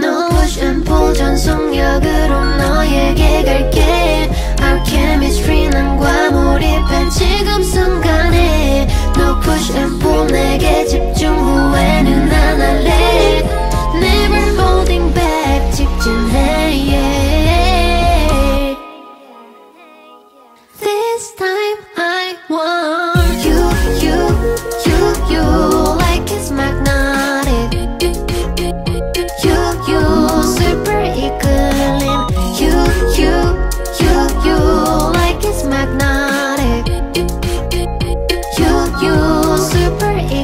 눈부신 포전 속력으로 너에게 갈게.